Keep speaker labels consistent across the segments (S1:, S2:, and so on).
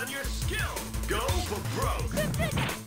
S1: on your skill. Go for broke.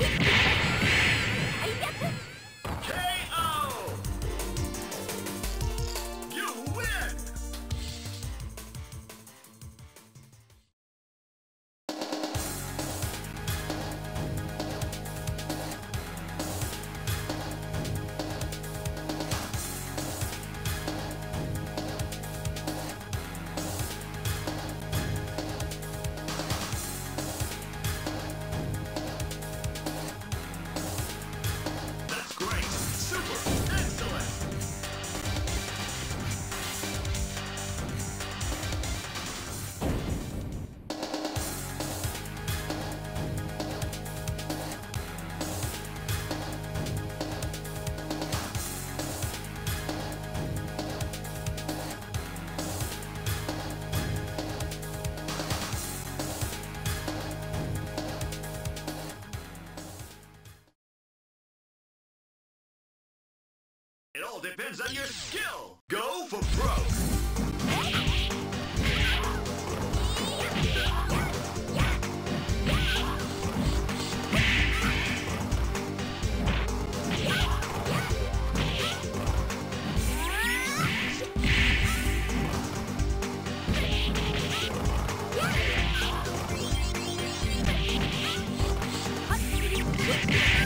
S1: Yeah. It all depends on your skill. Go for broke.
S2: Yeah.